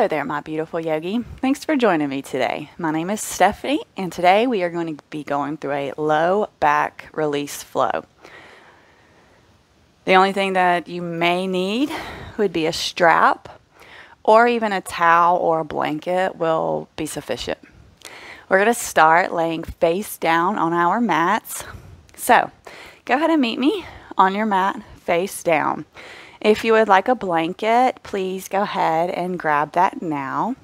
Hello there, my beautiful yogi. Thanks for joining me today. My name is Stephanie, and today we are going to be going through a low back release flow. The only thing that you may need would be a strap, or even a towel or a blanket will be sufficient. We're going to start laying face down on our mats. So, go ahead and meet me on your mat face down. If you would like a blanket, please go ahead and grab that now.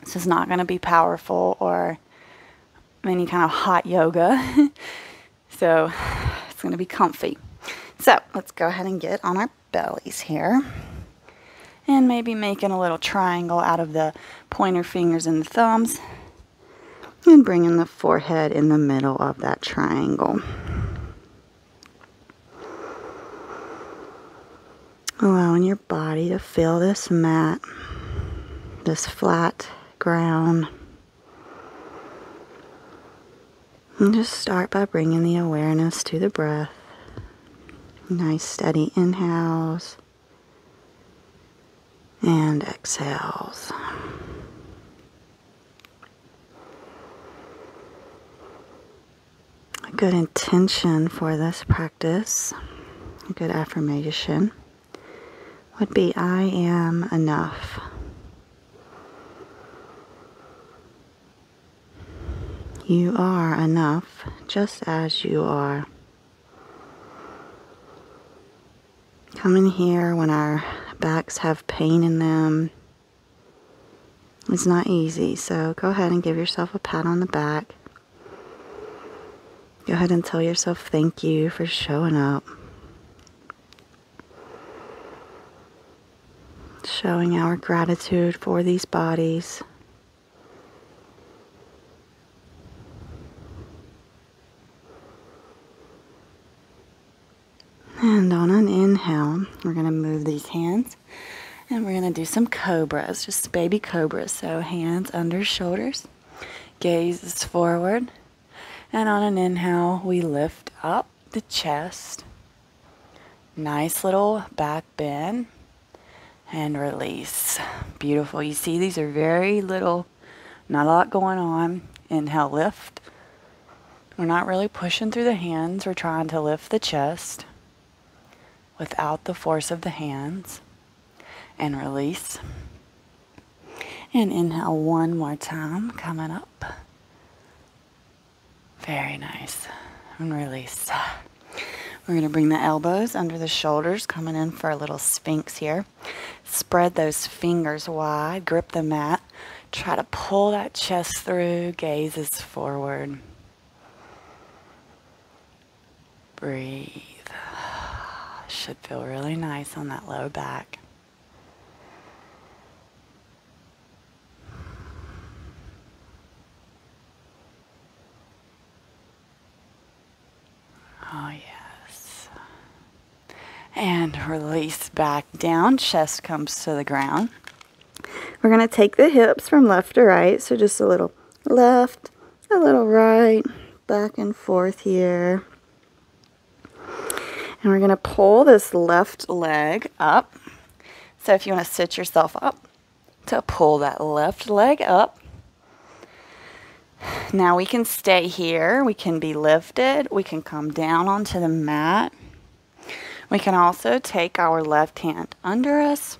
This is not going to be powerful or any kind of hot yoga. so it's going to be comfy. So let's go ahead and get on our bellies here. And maybe making a little triangle out of the pointer fingers and the thumbs. And bringing the forehead in the middle of that triangle. Allowing your body to feel this mat, this flat ground. And just start by bringing the awareness to the breath. Nice steady inhales and exhales. A good intention for this practice, a good affirmation would be I am enough. You are enough just as you are. Coming here when our backs have pain in them is not easy, so go ahead and give yourself a pat on the back. Go ahead and tell yourself thank you for showing up. Showing our gratitude for these bodies. And on an inhale, we're going to move these hands and we're going to do some cobras, just baby cobras. So hands under shoulders, gaze is forward. And on an inhale, we lift up the chest. Nice little back bend and release. Beautiful. You see, these are very little, not a lot going on. Inhale, lift. We're not really pushing through the hands. We're trying to lift the chest without the force of the hands. And release. And inhale one more time, coming up. Very nice. And release. We're going to bring the elbows under the shoulders, coming in for a little sphinx here. Spread those fingers wide, grip the mat. Try to pull that chest through, gazes forward. Breathe. Should feel really nice on that low back. Oh, yeah and release back down. Chest comes to the ground. We're going to take the hips from left to right. So just a little left, a little right, back and forth here. And we're going to pull this left leg up. So if you want to sit yourself up to pull that left leg up. Now we can stay here. We can be lifted. We can come down onto the mat. We can also take our left hand under us,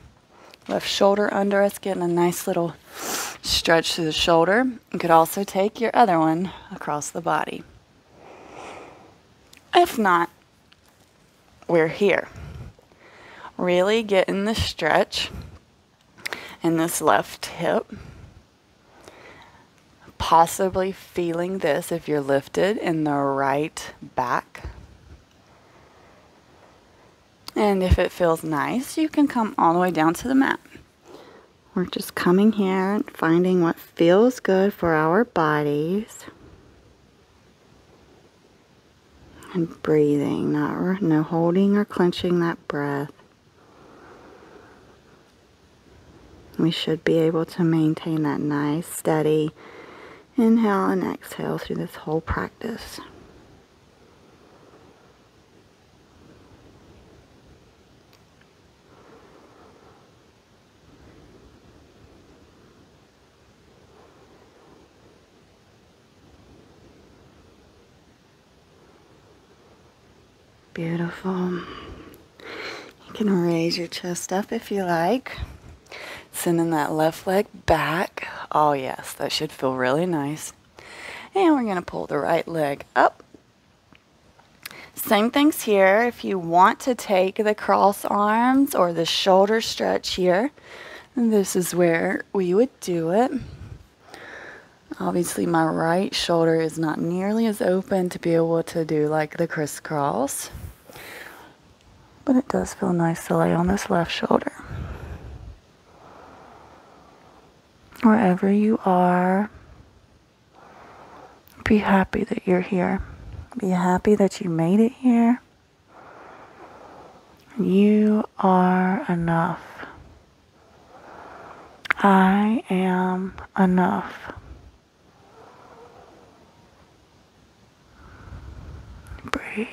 left shoulder under us, getting a nice little stretch through the shoulder. You could also take your other one across the body. If not, we're here. Really getting the stretch in this left hip. Possibly feeling this if you're lifted in the right back. And if it feels nice, you can come all the way down to the mat. We're just coming here and finding what feels good for our bodies. And breathing, not no holding or clenching that breath. We should be able to maintain that nice, steady inhale and exhale through this whole practice. Beautiful. You can raise your chest up if you like. Sending that left leg back. Oh, yes, that should feel really nice. And we're going to pull the right leg up. Same things here. If you want to take the cross arms or the shoulder stretch here, this is where we would do it. Obviously, my right shoulder is not nearly as open to be able to do like the crisscross. But it does feel nice to lay on this left shoulder. Wherever you are, be happy that you're here. Be happy that you made it here. You are enough. I am enough. Breathe.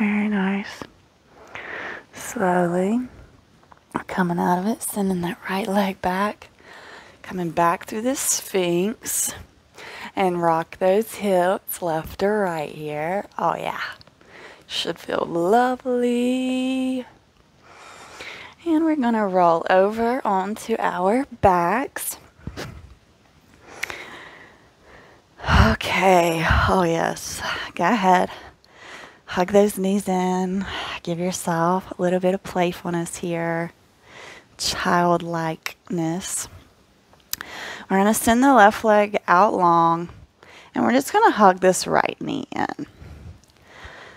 Very nice. Slowly coming out of it, sending that right leg back, coming back through the Sphinx, and rock those hips left or right here. Oh, yeah. Should feel lovely. And we're going to roll over onto our backs. Okay. Oh, yes. Go ahead. Hug those knees in. Give yourself a little bit of playfulness here, childlikeness. We're going to send the left leg out long, and we're just going to hug this right knee in.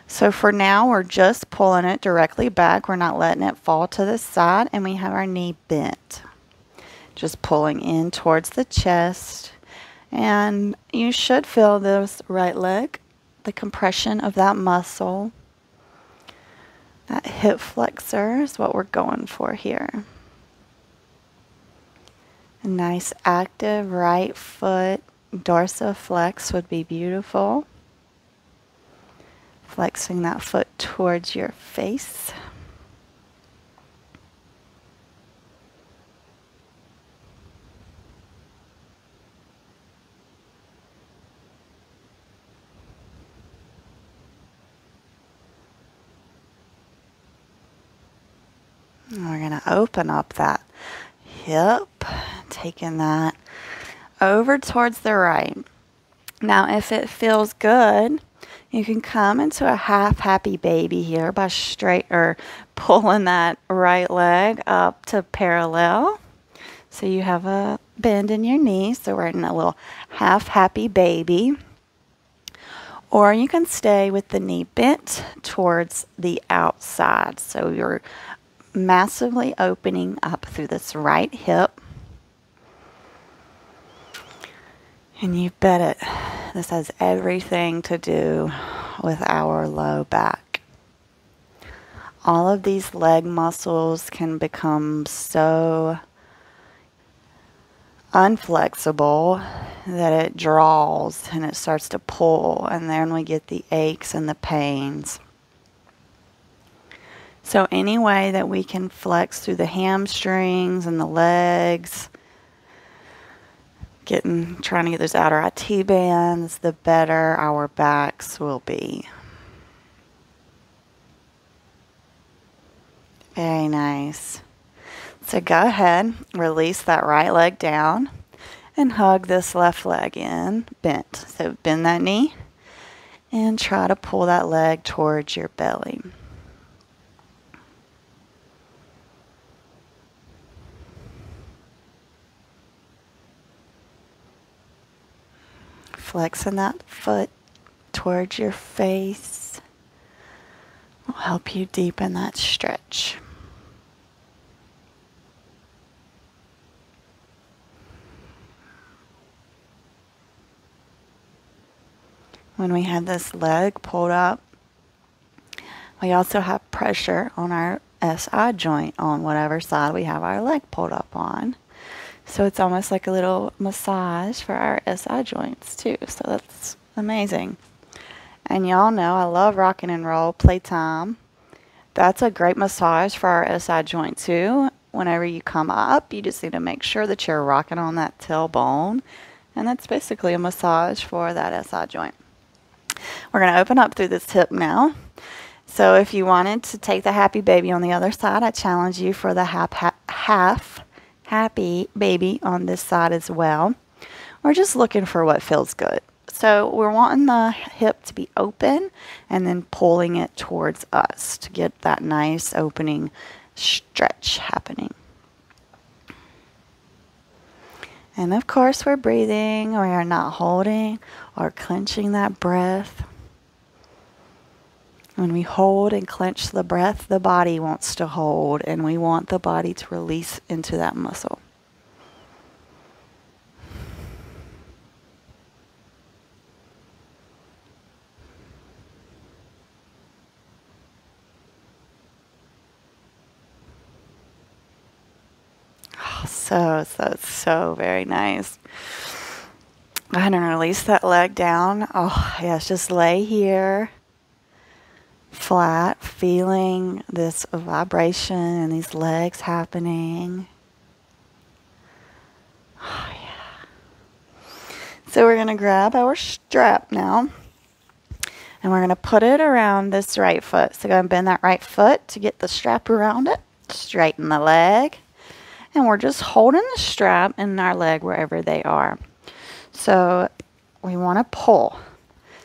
So for now, we're just pulling it directly back. We're not letting it fall to the side, and we have our knee bent. Just pulling in towards the chest. And you should feel this right leg the compression of that muscle. That hip flexor is what we're going for here. A nice active right foot dorsiflex would be beautiful. Flexing that foot towards your face. And we're going to open up that hip, taking that over towards the right. Now, if it feels good, you can come into a half happy baby here by straight or pulling that right leg up to parallel. So you have a bend in your knee. So we're in a little half happy baby. Or you can stay with the knee bent towards the outside. So you're massively opening up through this right hip. And you bet it, this has everything to do with our low back. All of these leg muscles can become so unflexible that it draws and it starts to pull, and then we get the aches and the pains. So any way that we can flex through the hamstrings and the legs, getting trying to get those outer IT bands, the better our backs will be. Very nice. So go ahead, release that right leg down and hug this left leg in, bent. So bend that knee and try to pull that leg towards your belly. Flexing that foot towards your face will help you deepen that stretch. When we have this leg pulled up, we also have pressure on our SI joint on whatever side we have our leg pulled up on. So it's almost like a little massage for our SI joints too. So that's amazing. And y'all know I love rocking and roll playtime. That's a great massage for our SI joint too. Whenever you come up, you just need to make sure that you're rocking on that tailbone. And that's basically a massage for that SI joint. We're going to open up through this hip now. So if you wanted to take the happy baby on the other side, I challenge you for the half, half happy baby on this side as well. We're just looking for what feels good. So we're wanting the hip to be open and then pulling it towards us to get that nice opening stretch happening. And of course, we're breathing. We are not holding or clenching that breath. When we hold and clench the breath, the body wants to hold, and we want the body to release into that muscle. Oh, so, so, so very nice. Go ahead and release that leg down. Oh, yes, just lay here flat, feeling this vibration and these legs happening. Oh, yeah. So we're going to grab our strap now. And we're going to put it around this right foot. So go and bend that right foot to get the strap around it. Straighten the leg and we're just holding the strap in our leg wherever they are. So we want to pull.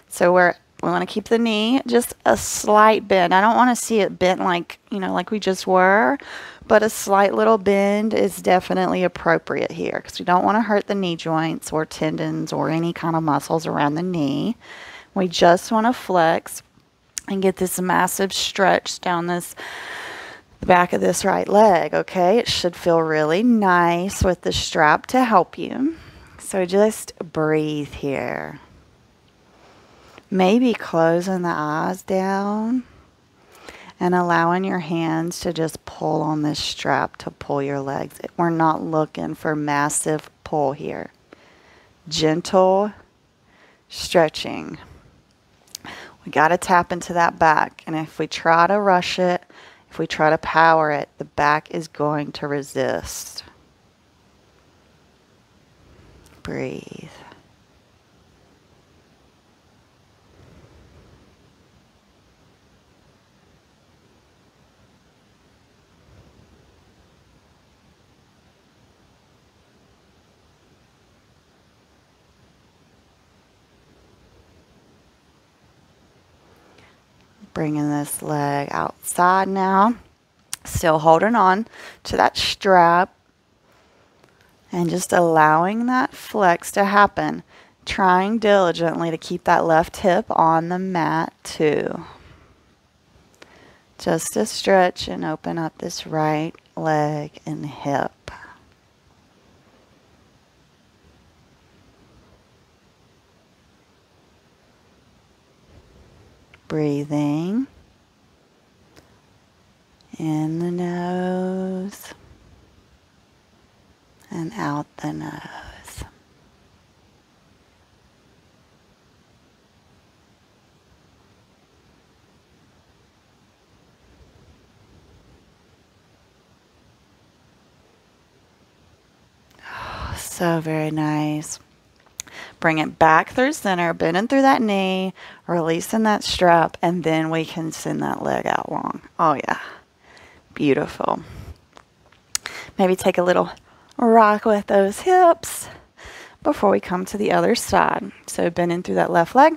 So we're we want to keep the knee just a slight bend. I don't want to see it bent like, you know, like we just were, but a slight little bend is definitely appropriate here because we don't want to hurt the knee joints or tendons or any kind of muscles around the knee. We just want to flex and get this massive stretch down this the back of this right leg, okay? It should feel really nice with the strap to help you. So just breathe here. Maybe closing the eyes down and allowing your hands to just pull on this strap to pull your legs. We're not looking for massive pull here. Gentle stretching. We got to tap into that back. And if we try to rush it, if we try to power it, the back is going to resist. Breathe. Bringing this leg outside now. Still holding on to that strap. And just allowing that flex to happen. Trying diligently to keep that left hip on the mat too. Just to stretch and open up this right leg and hip. Breathing in the nose and out the nose. Oh, so very nice. Bring it back through center, bending through that knee, releasing that strap, and then we can send that leg out long. Oh, yeah. Beautiful. Maybe take a little rock with those hips before we come to the other side. So bending through that left leg,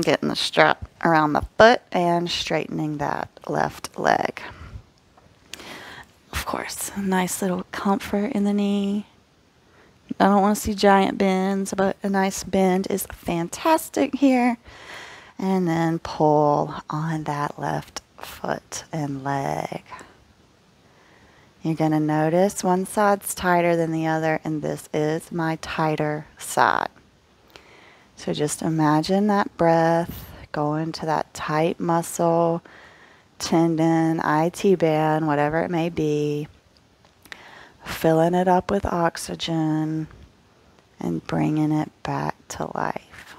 getting the strap around the foot, and straightening that left leg. Of course, nice little comfort in the knee. I don't want to see giant bends, but a nice bend is fantastic here. And then pull on that left foot and leg. You're going to notice one side's tighter than the other, and this is my tighter side. So just imagine that breath going to that tight muscle, tendon, IT band, whatever it may be, filling it up with oxygen and bringing it back to life.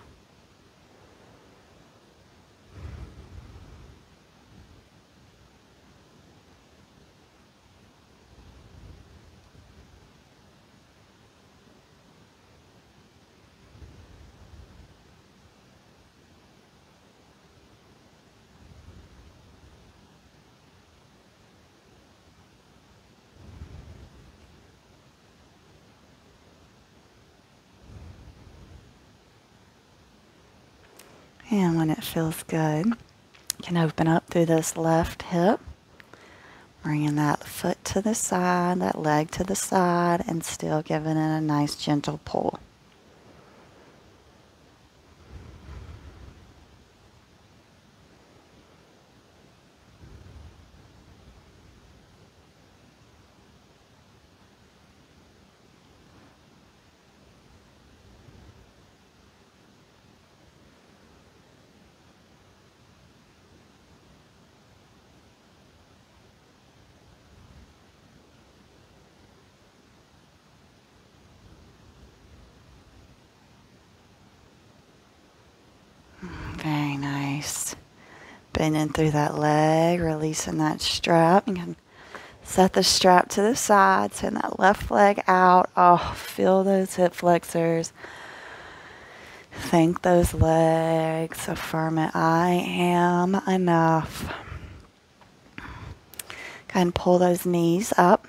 And when it feels good, you can open up through this left hip, bringing that foot to the side, that leg to the side, and still giving it a nice gentle pull. Very nice. Bending through that leg, releasing that strap. You can set the strap to the side, send that left leg out. Oh, feel those hip flexors. Thank those legs. Affirm it. I am enough. Go and pull those knees up.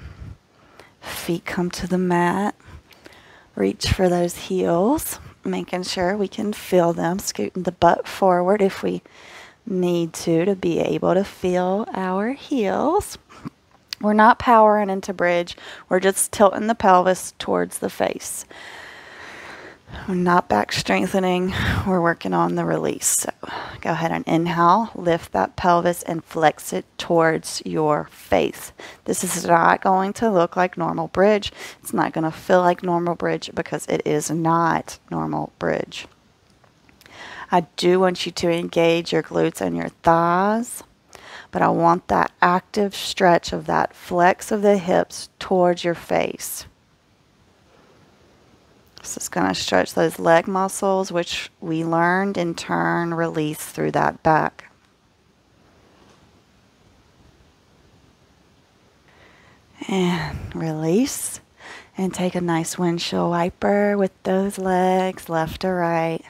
Feet come to the mat. Reach for those heels making sure we can feel them, scooting the butt forward if we need to to be able to feel our heels. We're not powering into bridge, we're just tilting the pelvis towards the face. We're not back strengthening, we're working on the release. So go ahead and inhale, lift that pelvis and flex it towards your face. This is not going to look like normal bridge. It's not going to feel like normal bridge because it is not normal bridge. I do want you to engage your glutes and your thighs, but I want that active stretch of that flex of the hips towards your face. So it's going to stretch those leg muscles, which we learned in turn release through that back. And release. And take a nice windshield wiper with those legs left to right.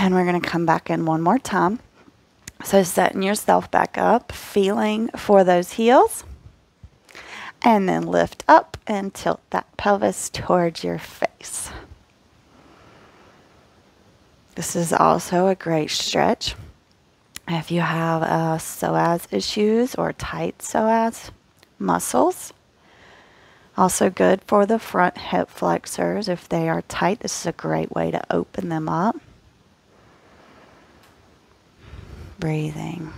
And we're going to come back in one more time. So setting yourself back up, feeling for those heels and then lift up and tilt that pelvis towards your face. This is also a great stretch. If you have uh, psoas issues or tight psoas muscles, also good for the front hip flexors. If they are tight, this is a great way to open them up. Breathing.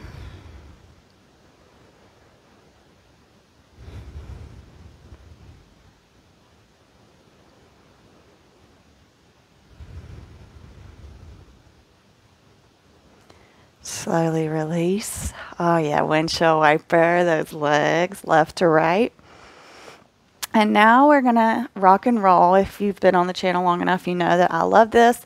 Slowly release. Oh, yeah, windshield wiper, those legs left to right. And now we're going to rock and roll. If you've been on the channel long enough, you know that I love this.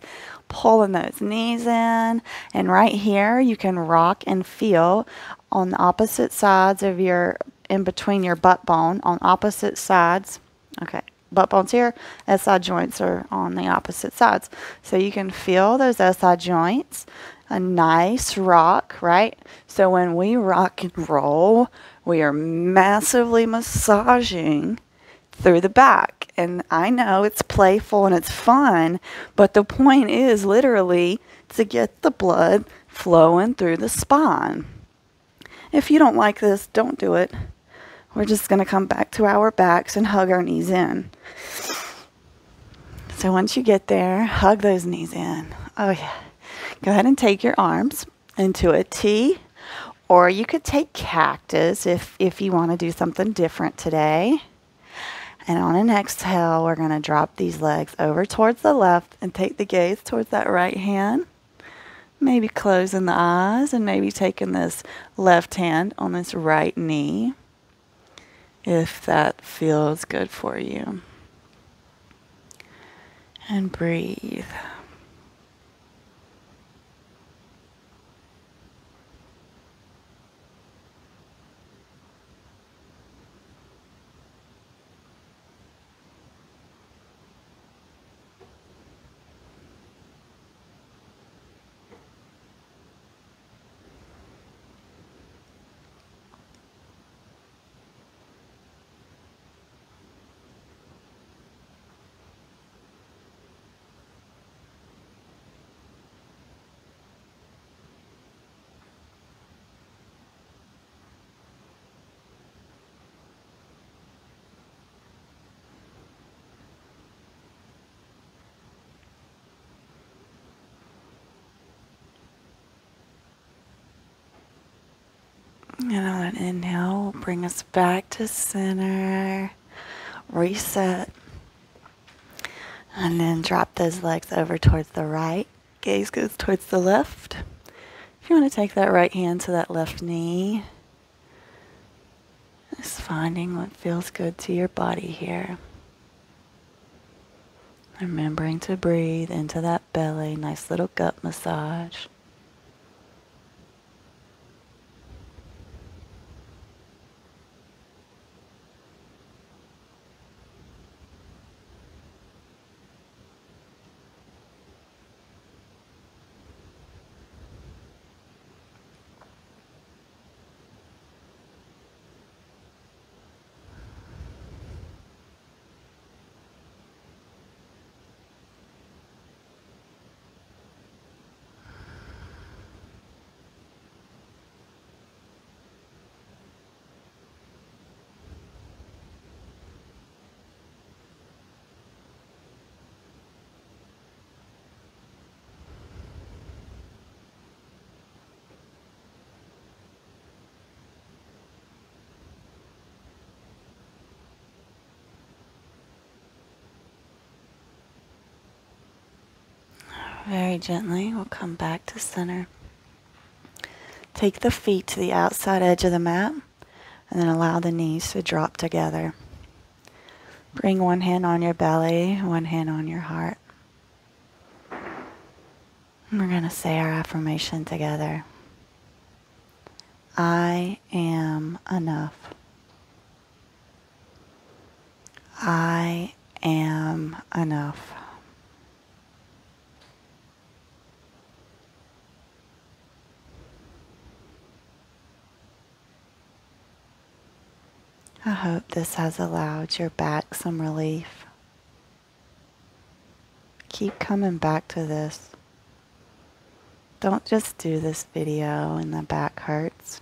Pulling those knees in. And right here, you can rock and feel on the opposite sides of your, in between your butt bone, on opposite sides. Okay, butt bones here, SI joints are on the opposite sides. So you can feel those SI joints a nice rock, right? So when we rock and roll, we are massively massaging through the back. And I know it's playful and it's fun, but the point is literally to get the blood flowing through the spine. If you don't like this, don't do it. We're just going to come back to our backs and hug our knees in. So once you get there, hug those knees in. Oh, yeah. Go ahead and take your arms into a T, or you could take cactus if, if you want to do something different today. And on an exhale, we're going to drop these legs over towards the left and take the gaze towards that right hand. Maybe closing the eyes and maybe taking this left hand on this right knee if that feels good for you. And breathe. And on an inhale, bring us back to center. Reset. And then drop those legs over towards the right. Gaze goes towards the left. If you want to take that right hand to that left knee, just finding what feels good to your body here. Remembering to breathe into that belly, nice little gut massage. Very gently, we'll come back to center. Take the feet to the outside edge of the mat and then allow the knees to drop together. Bring one hand on your belly, one hand on your heart. And we're going to say our affirmation together. I am enough. I am enough. I hope this has allowed your back some relief. Keep coming back to this. Don't just do this video and the back hurts.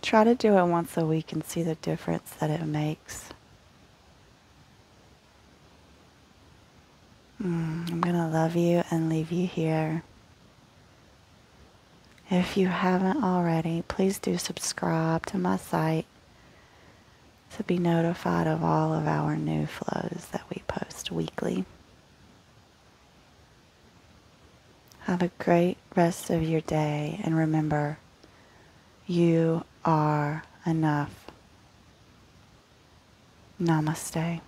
Try to do it once a week and see the difference that it makes. Mm, I'm going to love you and leave you here. If you haven't already, please do subscribe to my site to be notified of all of our new flows that we post weekly. Have a great rest of your day and remember, you are enough. Namaste.